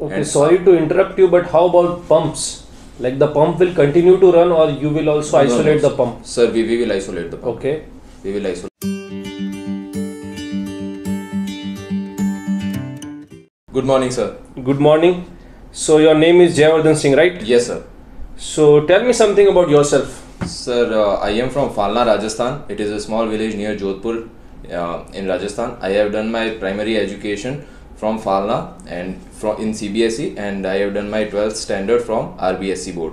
Okay, sorry to interrupt you, but how about pumps? Like the pump will continue to run, or you will also no, isolate no, the pump? Sir, we, we will isolate the pump. Okay. We will isolate. Good morning, sir. Good morning. So your name is Jaivardhan Singh, right? Yes, sir. So tell me something about yourself. Sir, uh, I am from Falna, Rajasthan. It is a small village near Jodhpur uh, in Rajasthan. I have done my primary education from Falna and from in CBSE and I have done my 12th standard from RBSE board.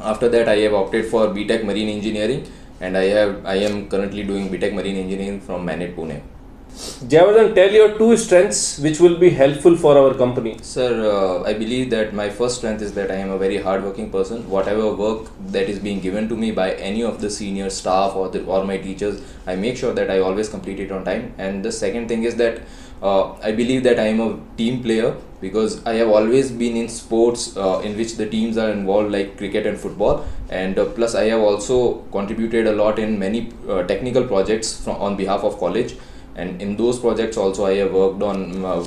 After that, I have opted for BTech Marine Engineering and I have I am currently doing BTech Marine Engineering from Manet, Pune. Jaivardhan, tell your two strengths which will be helpful for our company. Sir, uh, I believe that my first strength is that I am a very hardworking person. Whatever work that is being given to me by any of the senior staff or the, or my teachers, I make sure that I always complete it on time. And the second thing is that uh, I believe that I am a team player because I have always been in sports uh, in which the teams are involved, like cricket and football. And uh, plus, I have also contributed a lot in many uh, technical projects from on behalf of college and in those projects also i have worked on uh,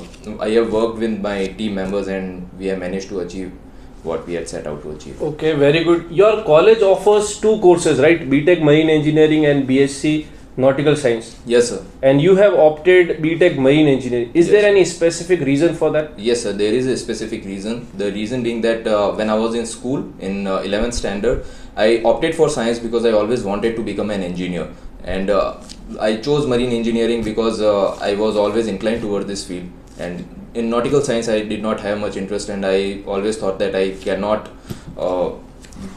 i have worked with my team members and we have managed to achieve what we had set out to achieve Okay, very good. Your college offers two courses, right? BTech Marine Engineering and BSc Nautical Science. yes sir And you have opted BTech Marine Engineering. Is Yes. there any specific reason for that? yes sir there is a specific reason the reason being that uh, when i was in school in uh, 11th standard i opted for science because i always wanted to become an engineer and uh, i chose marine engineering because uh, i was always inclined toward this field and in nautical science i did not have much interest and i always thought that i cannot uh,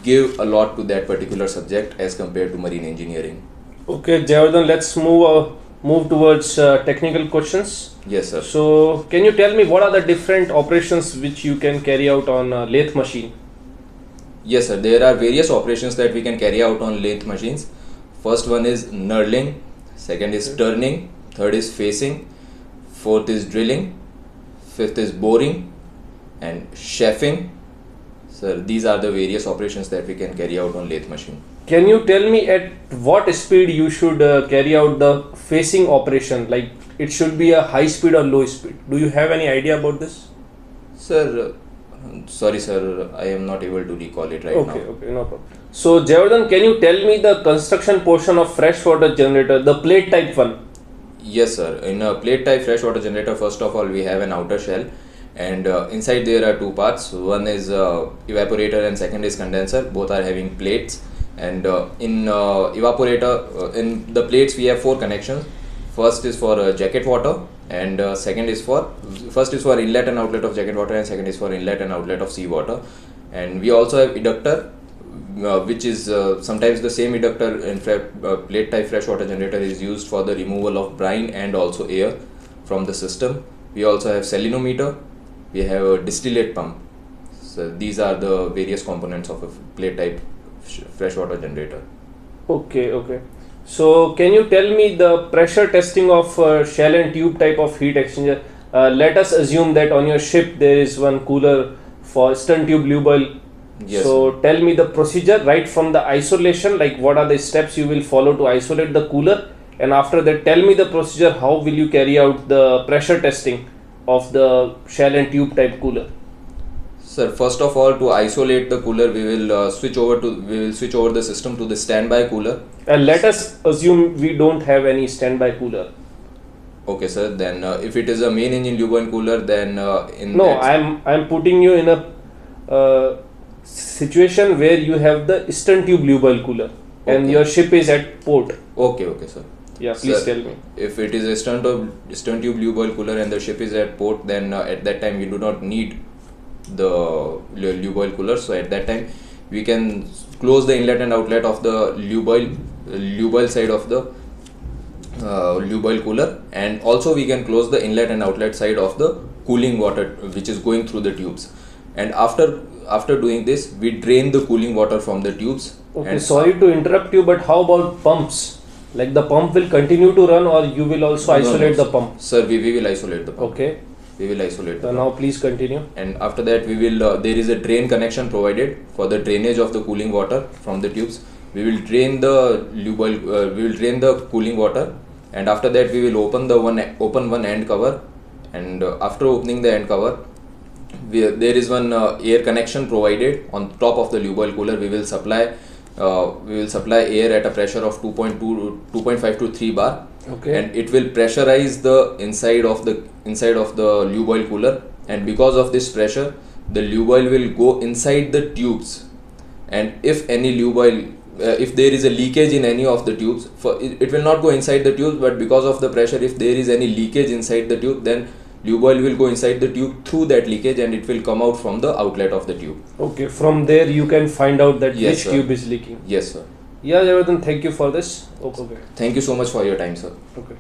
give a lot to that particular subject as compared to marine engineering Okay, Jaivardhan, let's move uh, move towards uh, technical questions. yes sir So, can you tell me what are the different operations which you can carry out on a lathe machine? Yes, sir. There are various operations that we can carry out on lathe machines. First one is knurling, second is turning, third is facing, fourth is drilling, fifth is boring, and chamfering. Sir, these are the various operations that we can carry out on lathe machine. Can you tell me at what speed you should uh, carry out the facing operation? Like it should be a high speed or low speed. Do you have any idea about this? Sir, sorry, sir, I am not able to recall it right okay, now. okay, no problem. So, Jaivardhan, can you tell me the construction portion of freshwater generator, the plate type one? Yes, sir. In a plate type freshwater generator, first of all, we have an outer shell, and uh, inside there are two parts. One is uh, evaporator, and second is condenser. Both are having plates, and uh, in uh, evaporator, uh, in the plates we have four connections. First is for uh, jacket water, and uh, second is for first is for inlet and outlet of jacket water, and second is for inlet and outlet of sea water. And we also have eductor, uh, which is uh, sometimes the same eductor in uh, plate type freshwater generator is used for the removal of brine and also air from the system. We also have salinometer, we have a distillate pump. So these are the various components of a plate type sh- freshwater generator. Okay, okay. So, can you tell me the pressure testing of uh, shell and tube type of heat exchanger? Uh, let us assume that on your ship there is one cooler for stern tube lube oil. Yes. So, tell me the procedure right from the isolation, like what are the steps you will follow to isolate the cooler, and after that, tell me the procedure how will you carry out the pressure testing of the shell and tube type cooler. Sir, first of all, to isolate the cooler, we will uh, switch over to we will switch over the system to the standby cooler. And let us assume we don't have any standby cooler. Okay, sir. Then uh, if it is a main engine lube oil cooler, then uh, in No, I'm I'm putting you in a uh, situation where you have the stern tube lube oil cooler and your ship is at port. Okay, okay, sir. Yeah, please Sir, tell me. If it is a stern tube, stern tube lube oil cooler and the ship is at port, then uh, at that time we do not need the lu- lube oil cooler. So at that time we can close the inlet and outlet of the lube oil, lube oil side of the uh, lube oil cooler, and also we can close the inlet and outlet side of the cooling water which is going through the tubes. And after after doing this, we drain the cooling water from the tubes. Okay, and sorry to interrupt you, but how about pumps? Like the pump will continue to run, or you will also No, no, isolate the pump. Sir, we, we will isolate the pump. Okay. We will isolate So now please continue. and after that we will uh, there is a drain connection provided for the drainage of the cooling water from the tubes. We will drain the uh, we will drain the cooling water. And after that we will open the one open one end cover. And uh, after opening the end cover we, there is one uh, air connection provided on top of the lube oil cooler. We will supply uh, we will supply air at a pressure of 2.2 2.5 to 3 bar. Okay. and it will pressurize the inside of the inside of the lube oil cooler. And because of this pressure the lube oil will go inside the tubes. And if any lube oil uh, if there is a leakage in any of the tubes for it, it will not go inside the tubes but because of the pressure if there is any leakage inside the tube then lube oil will go inside the tube through that leakage and it will come out from the outlet of the tube Okay. From there you can find out that Yes, which sir. tube is leaking. yes sir Yeah, Jaivardhan, thank you for this. Okay. thank you so much for your time sir okay.